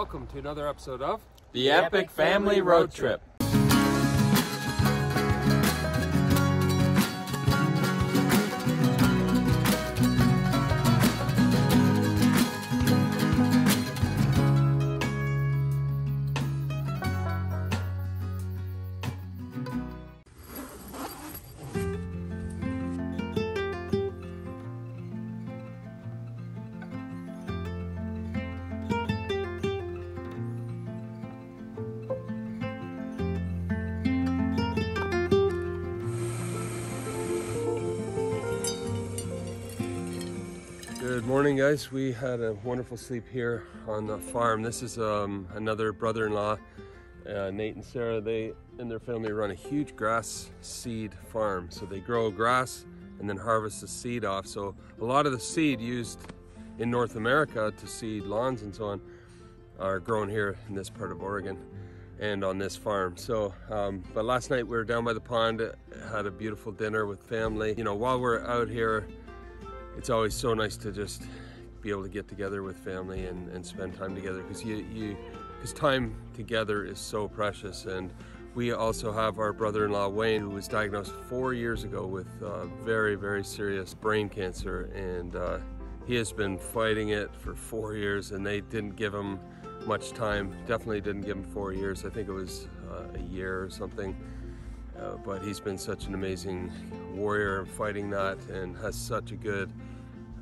Welcome to another episode of The Epic Family Road Trip. Morning, guys. We had a wonderful sleep here on the farm. This is um, another brother-in-law, uh, Nate and Sarah. They and their family run a huge grass seed farm. So they grow grass and then harvest the seed off. So a lot of the seed used in North America to seed lawns and so on are grown here in this part of Oregon and on this farm. So, um, but last night we were down by the pond, had a beautiful dinner with family. You know, while we're out here, it's always so nice to just be able to get together with family and, and spend time together because you you because time together is so precious. And we also have our brother-in-law Wayne who was diagnosed four years ago with uh, very very serious brain cancer. And uh, he has been fighting it for four years and they didn't give him much time. Definitely didn't give him four years. I think it was uh, a year or something. Uh, but he's been such an amazing warrior fighting that and has such a good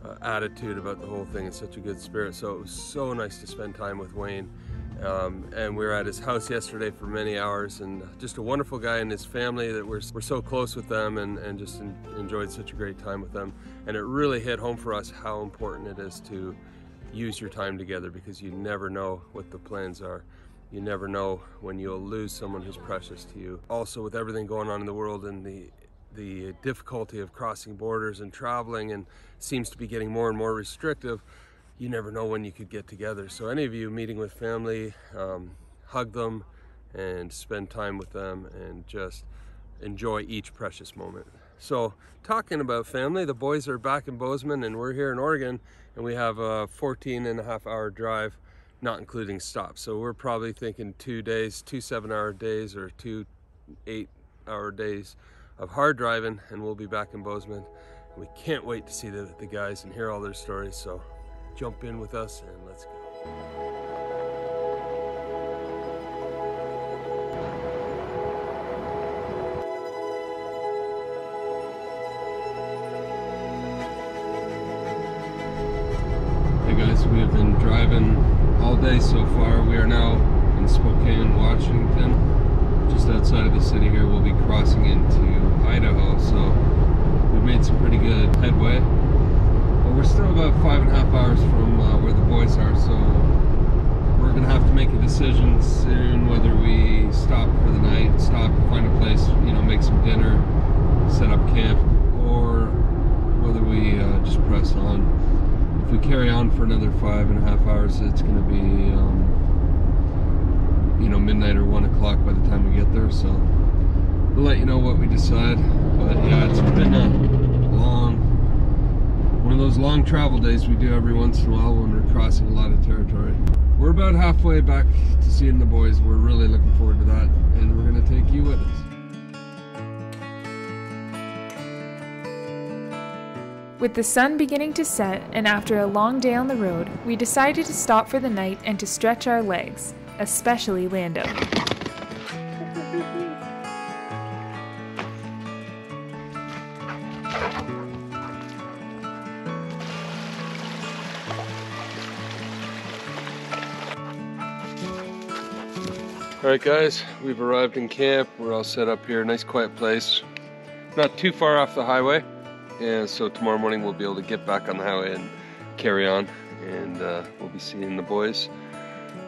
uh, attitude about the whole thing and such a good spirit. So it was so nice to spend time with Wayne. Um, and we were at his house yesterday for many hours and just a wonderful guy and his family that we're, we're so close with them and, and just in, enjoyed such a great time with them. And it really hit home for us how important it is to use your time together because you never know what the plans are. You never know when you'll lose someone who's precious to you. Also, with everything going on in the world and the the difficulty of crossing borders and traveling and seems to be getting more and more restrictive, you never know when you could get together. So any of you meeting with family, um, hug them and spend time with them and just enjoy each precious moment. So talking about family, the boys are back in Bozeman and we're here in Oregon and we have a 14 and a half hour drive not including stops. So we're probably thinking two days, two seven hour days or two eight hour days of hard driving and we'll be back in Bozeman. We can't wait to see the, the guys and hear all their stories. So jump in with us and let's go. Hey guys, we have been driving all day so far. We are now in Spokane, Washington. Just outside of the city here, we'll be crossing into Idaho. So we've made some pretty good headway. But we're still about five and a half hours from uh, where the boys are. So we're gonna have to make a decision soon whether we stop for the night, stop, find a place, you know, make some dinner, set up camp, or whether we uh, just press on if we carry on for another five and a half hours, it's going to be, um, you know, midnight or one o'clock by the time we get there. So we'll let you know what we decide. But yeah, it's been a long, one of those long travel days we do every once in a while when we're crossing a lot of territory. We're about halfway back to seeing the boys. We're really looking forward to that, and we're going to take you with us. With the sun beginning to set and after a long day on the road, we decided to stop for the night and to stretch our legs, especially Lando. All right, guys, we've arrived in camp. We're all set up here. Nice, quiet place. Not too far off the highway. And so tomorrow morning we'll be able to get back on the highway and carry on. And uh, we'll be seeing the boys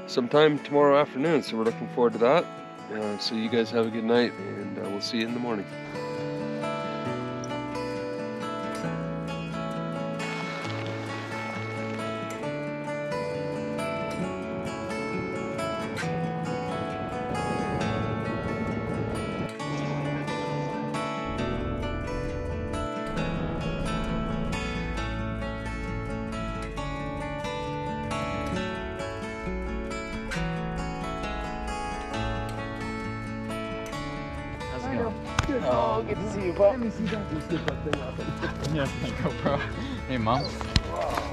sometime tomorrow afternoon. So we're looking forward to that. Uh, so you guys have a good night, and uh, we'll see you in the morning. Oh, good to see you, Bob. Let me see that. Let me see that thing off. Yeah, my GoPro. Hey, Mom.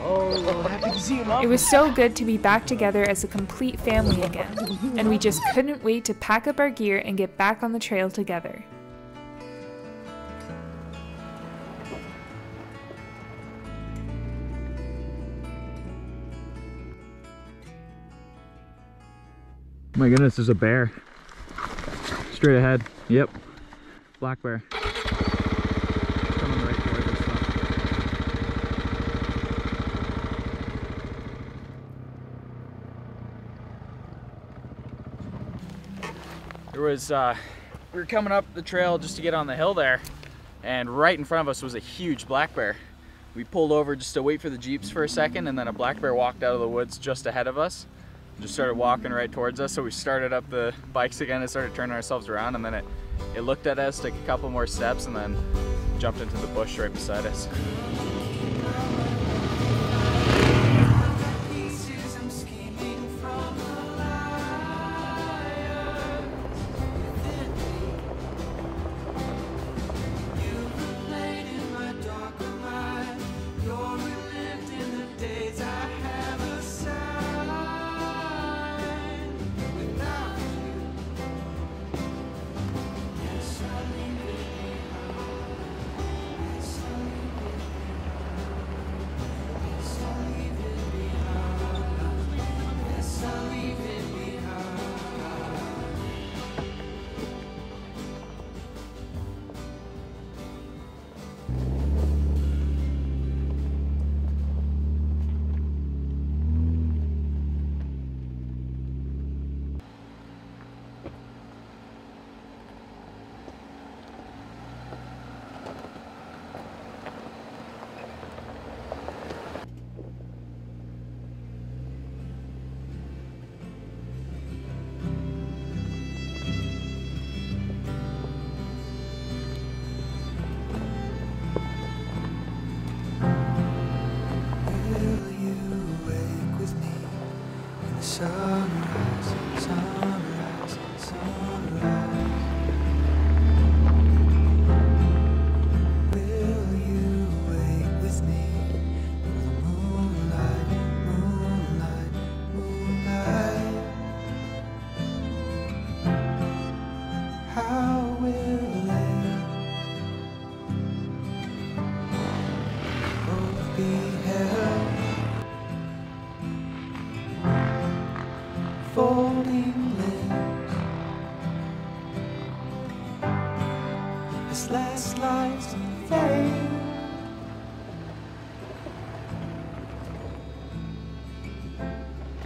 Oh, happy to see you, Mom. It was so good to be back together as a complete family again, and we just couldn't wait to pack up our gear and get back on the trail together. Oh my goodness, there's a bear. Straight ahead. Yep. Black bear. There was, uh, we were coming up the trail just to get on the hill there, and right in front of us was a huge black bear. We pulled over just to wait for the Jeeps for a second, and then a black bear walked out of the woods just ahead of us just started walking right towards us. So we started up the bikes again and started turning ourselves around and then it, it looked at us, took a couple more steps and then jumped into the bush right beside us.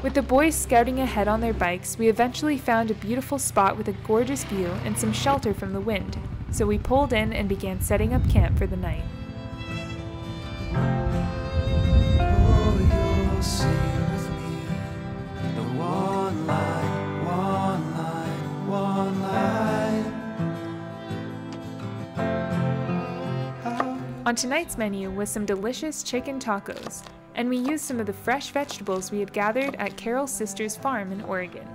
With the boys scouting ahead on their bikes, we eventually found a beautiful spot with a gorgeous view and some shelter from the wind, so we pulled in and began setting up camp for the night. On tonight's menu was some delicious chicken tacos, and we used some of the fresh vegetables we had gathered at Carol's sister's farm in Oregon.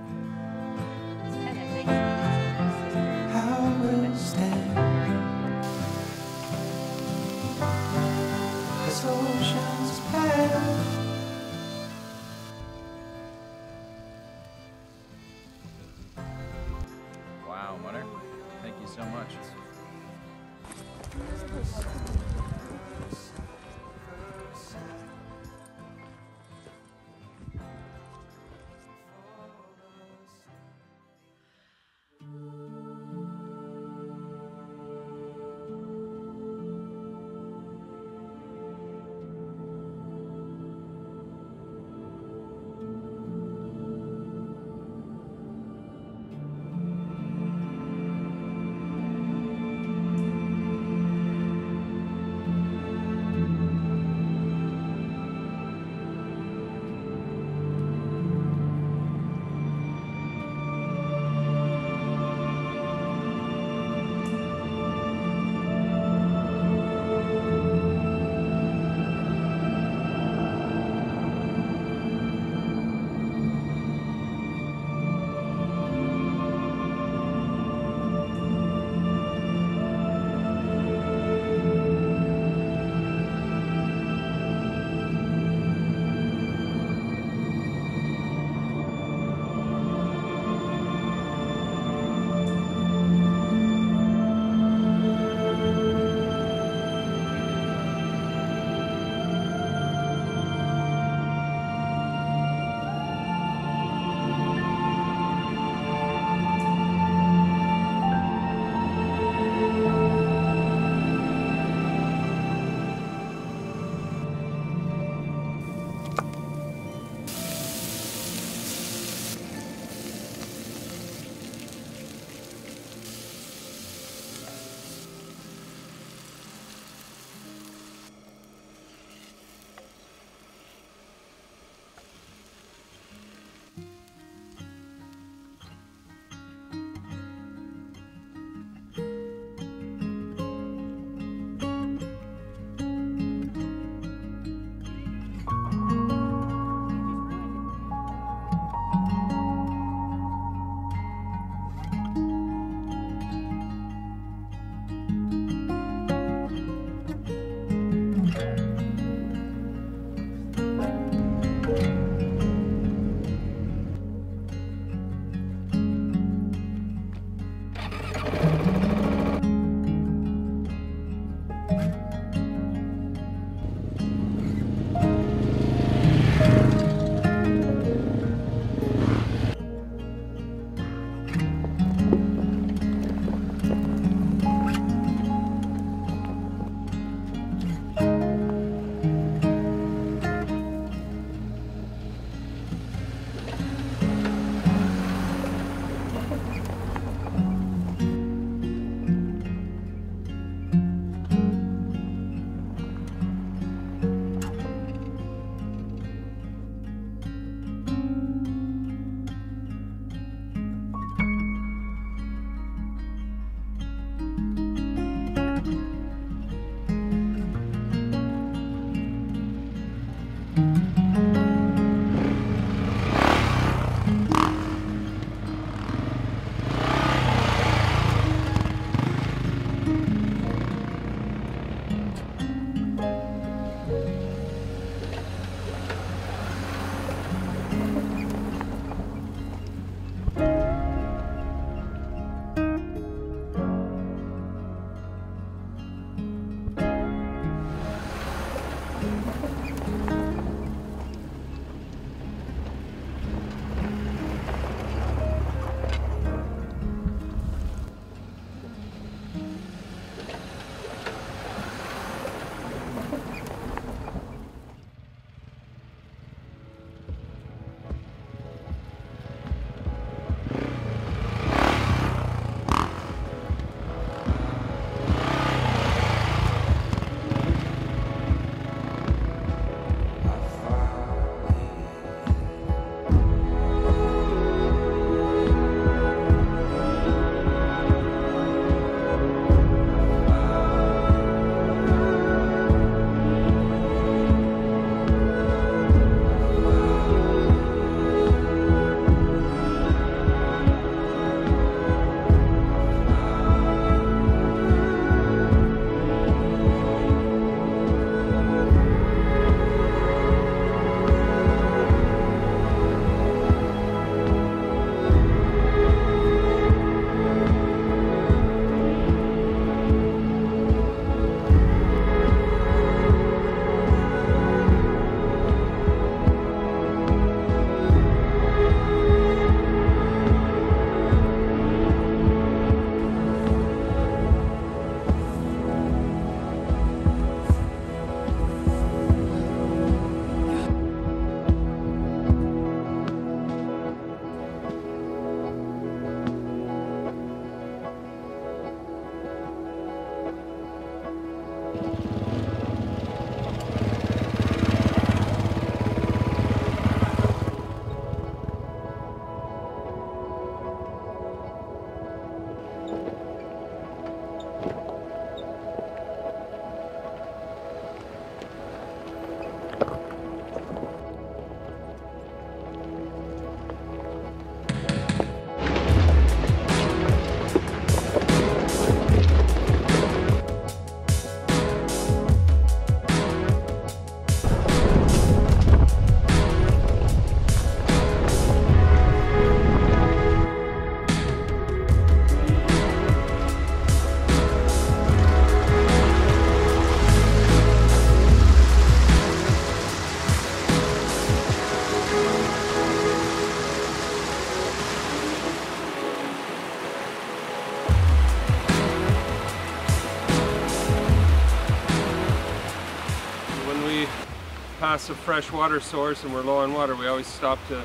Pass a fresh water source and we're low on water, we always stop to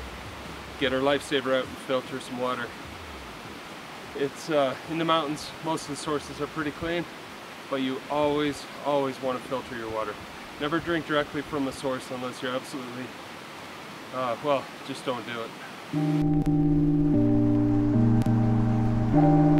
get our lifesaver out and filter some water. It's uh, in the mountains, most of the sources are pretty clean, but you always, always want to filter your water. Never drink directly from a source unless you're absolutely, uh, well, just don't do it.